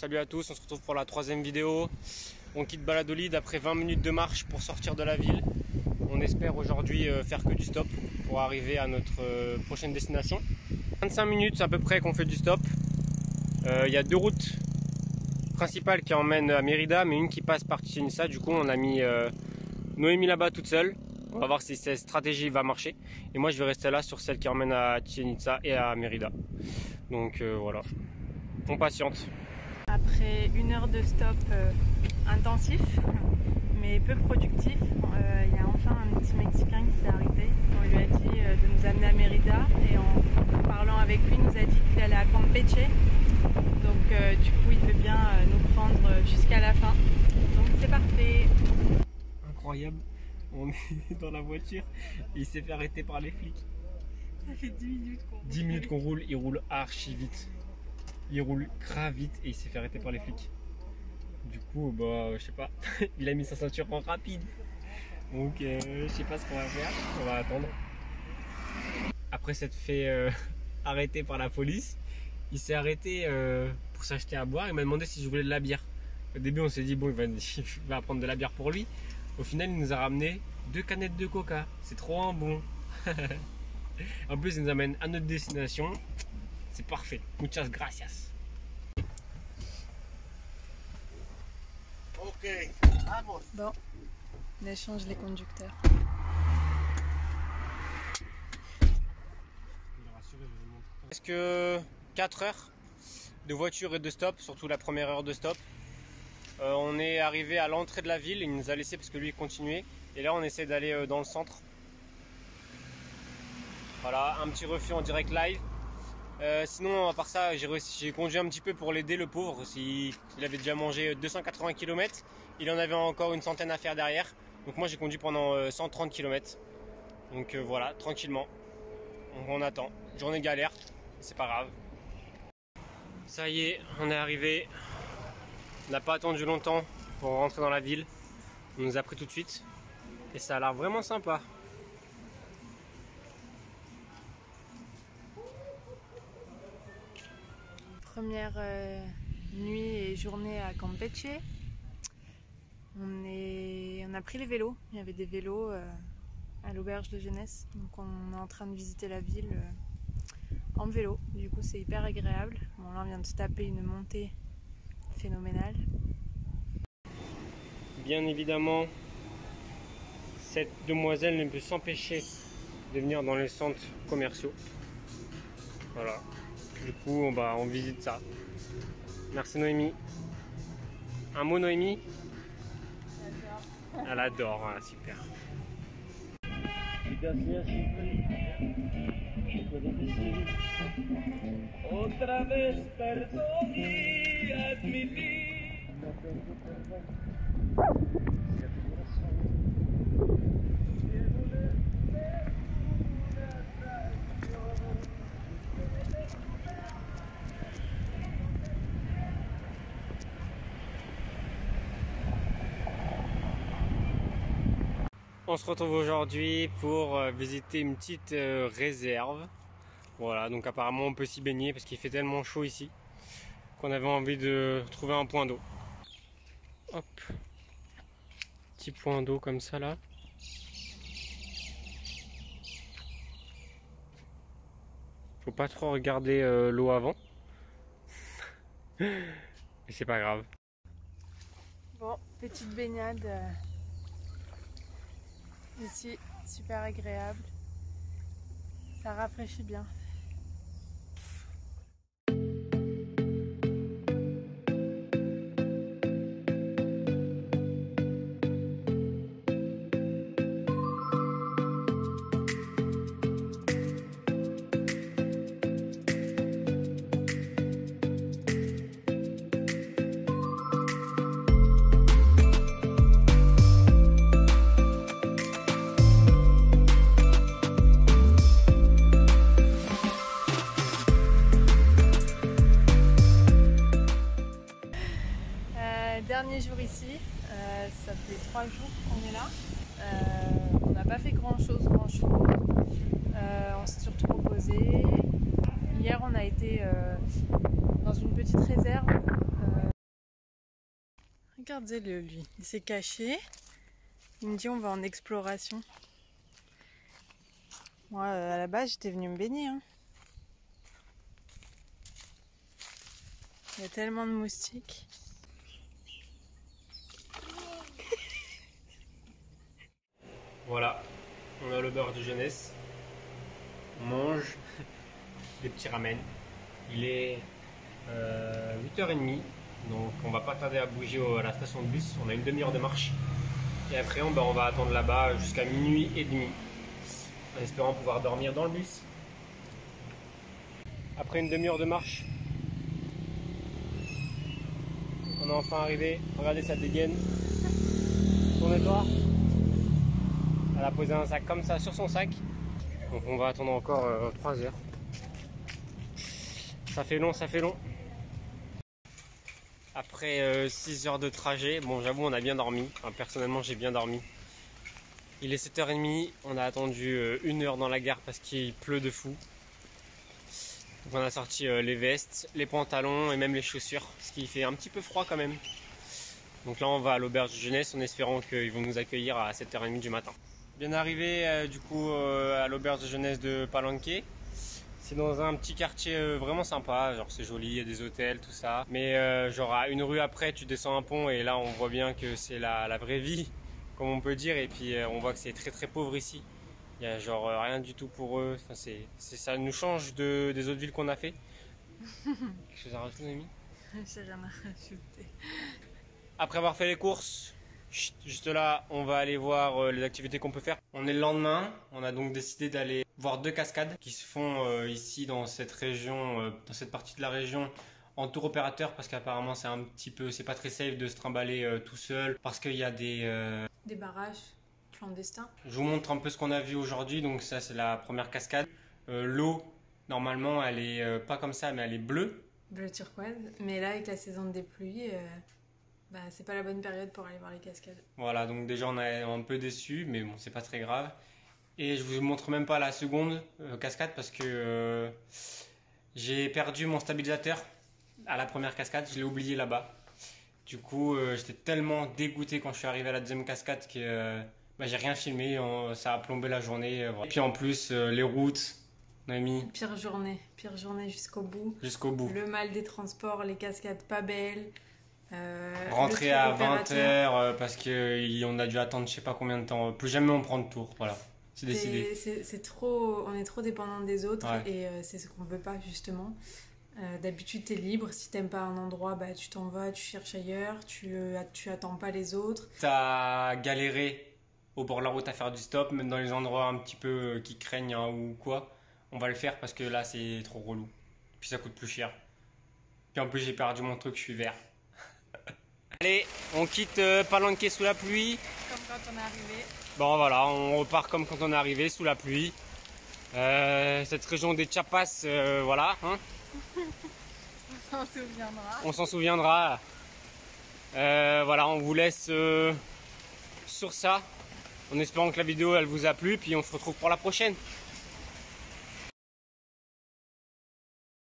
salut à tous, on se retrouve pour la troisième vidéo. On quitte Baladolid après 20 minutes de marche pour sortir de la ville. On espère aujourd'hui euh, faire que du stop pour arriver à notre euh, prochaine destination. 25 minutes à peu près qu'on fait du stop. Euh, Il y a deux routes principales qui emmènent à Mérida, mais une qui passe par Chichen. Du coup, on a mis Noémie là-bas toute seule. On va voir si cette stratégie va marcher. Et moi, je vais rester là sur celle qui emmène à Chichen et à Mérida. Donc voilà, on patiente. Après une heure de stop euh, intensif, mais peu productif, euh, il y a enfin un petit Mexicain qui s'est arrêté. On lui a dit euh, de nous amener à Mérida et en parlant avec lui, il nous a dit qu'il allait à Campeche. Donc du coup, il peut bien nous prendre jusqu'à la fin. Donc c'est parfait. Incroyable. On est dans la voiture et il s'est fait arrêter par les flics. Ça fait 10 minutes qu'on roule. 10 minutes qu'on roule, il roule archi vite il roule grave vite et il s'est fait arrêter par les flics. Du coup, bah, je sais pas, il a mis sa ceinture en rapide. Donc, euh, je sais pas ce qu'on va faire, on va attendre. Après s'être fait euh, arrêter par la police, il s'est arrêté euh, pour s'acheter à boire. Il m'a demandé si je voulais de la bière. Au début, on s'est dit, bon, il va, il va prendre de la bière pour lui. Au final, il nous a ramené deux canettes de coca. C'est trop bon. en plus, il nous amène à notre destination. C'est parfait. Muchas gracias. Ok, vamos. Bon, on échange les conducteurs. Est-ce que 4 heures de voiture et de stop, surtout la première heure de stop. Euh, on est arrivé à l'entrée de la ville, il nous a laissé parce que lui il continuait. Et là on essaie d'aller euh, dans le centre. Voilà, un petit refus en direct live. Euh, sinon, à part ça, j'ai conduit un petit peu pour l'aider, le pauvre. Il, il avait déjà mangé 280 km. Il en avait encore une centaine à faire derrière. Donc moi, j'ai conduit pendant 130 euh, km. Donc euh, voilà, tranquillement. On, attend. Journée galère, c'est pas grave. Ça y est, on est arrivé. On n'a pas attendu longtemps pour rentrer dans la ville. On nous a pris tout de suite. Et ça a l'air vraiment sympa. Première euh, nuit et journée à Campeche. On, a pris les vélos. Il y avait des vélos euh, à l'auberge de jeunesse. Donc on est en train de visiter la ville euh, en vélo. Du coup c'est hyper agréable. Bon là on vient de se taper une montée phénoménale. Bien évidemment, cette demoiselle ne peut s'empêcher de venir dans les centres commerciaux. Voilà. Du coup, on, va, on visite ça. Merci Noémie. Un mot Noémie? Elle adore, super. Perdón y admitir. On se retrouve aujourd'hui pour euh, visiter une petite euh, réserve. Voilà, donc apparemment on peut s'y baigner parce qu'il fait tellement chaud ici qu'on avait envie de trouver un point d'eau. Hop, petit point d'eau comme ça là. Faut pas trop regarder euh, l'eau avant. Mais c'est pas grave. Bon, petite baignade ici, super agréable. Ça rafraîchit bien. Dernier jour ici. Euh, ça fait trois jours qu'on est là. Euh, on n'a pas fait grand chose, grand chose. Euh, on s'est surtout reposé. Hier, on a été dans une petite réserve Regardez-le, lui. Il s'est caché. Il me dit on va en exploration. Moi, à la base, j'étais venue me baigner. hein. Il y a tellement de moustiques. Voilà, on a le beurre de jeunesse. On mange des petits ramen. Il est euh, 8h30, donc on va pas tarder à bouger à la station de bus. On a une demi-heure de marche. Et après, on, bah, on va attendre là-bas jusqu'à minuit et demi, en espérant pouvoir dormir dans le bus. Après une demi-heure de marche, on est enfin arrivé. Regardez, ça dégaine. Tournez-toi. Elle a posé un sac comme ça sur son sac. Donc on va attendre encore 3 heures. Ça fait long, ça fait long. Après 6 heures de trajet, bon j'avoue on a bien dormi. Personnellement j'ai bien dormi. Il est 7h30, on a attendu euh, une heure dans la gare parce qu'il pleut de fou. Donc on a sorti euh, les vestes, les pantalons et même les chaussures, ce qui fait un petit peu froid quand même. Donc là on va à l'auberge de jeunesse en espérant qu'ils vont nous accueillir à 7h30 du matin. Bien arrivé euh, du coup euh, à l'auberge de jeunesse de Palenque. C'est dans un petit quartier euh, vraiment sympa, genre c'est joli, il y a des hôtels, tout ça. Mais genre à une rue après, tu descends un pont et là on voit bien que c'est la, la vraie vie, comme on peut dire. Et puis on voit que c'est très très pauvre ici. Il y a genre rien du tout pour eux. Enfin, c'est, c'est- ça nous change de, des autres villes qu'on a fait. Quelque chose à rajouter, Noémie J'ai rien à rajouter. Après avoir fait les courses, chut, juste là, on va aller voir euh, les activités qu'on peut faire. On est le lendemain, on a donc décidé d'aller voir deux cascades qui se font euh, ici dans cette région, euh, dans cette partie de la région en tour opérateur parce qu'apparemment c'est un petit peu, c'est pas très safe de se trimballer tout seul parce qu'il y a des. Des barrages clandestins. Je vous montre un peu ce qu'on a vu aujourd'hui. Donc ça c'est la première cascade. L'eau normalement elle est pas comme ça mais elle est bleue. Bleu turquoise. Mais là, avec la saison des pluies, bah, c'est pas la bonne période pour aller voir les cascades. Voilà, donc déjà on est un peu déçu, mais bon, c'est pas très grave. Et je vous montre même pas la seconde euh, cascade parce que euh, j'ai perdu mon stabilisateur à la première cascade, je l'ai oublié là-bas. Du coup, euh, j'étais tellement dégoûté quand je suis arrivé à la deuxième cascade que bah, j'ai rien filmé, ça a plombé la journée. Et puis en plus, les routes, Noémie, Pire journée. Pire journée jusqu'au bout. jusqu'au bout. Le mal des transports, les cascades pas belles. Euh, Rentrer à opérateur. 20h parce qu'on a dû attendre je sais pas combien de temps. Plus jamais on prend de tour, voilà. C'est décidé. C'est- trop, on est trop dépendant des autres Ouais. et euh, c'est ce qu'on veut pas justement. Euh, D'habitude, tu es libre. Si t'aimes pas un endroit, bah, tu t'en vas, tu cherches ailleurs, tu, euh, tu attends pas les autres. T'as galéré au bord de la route à faire du stop, même dans les endroits un petit peu euh, qui craignent hein, ou quoi, on va le faire parce que là c'est trop relou. Puis ça coûte plus cher. Puis en plus j'ai perdu mon truc, je suis vert. Allez, on quitte euh, Palenque sous la pluie. Comme quand on est arrivé. Bon voilà, on repart comme quand on est arrivé, sous la pluie. Euh, cette région des Chiapas, euh, voilà, hein, On s'en souviendra. on s'en souviendra. Euh, voilà, on vous laisse sur ça, en espérant que la vidéo elle vous a plu, puis on se retrouve pour la prochaine.